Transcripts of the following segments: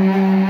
Try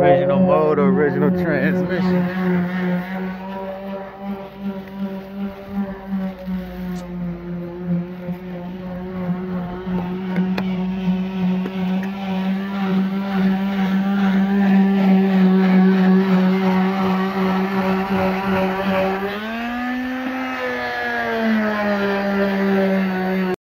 Original mode, original transmission.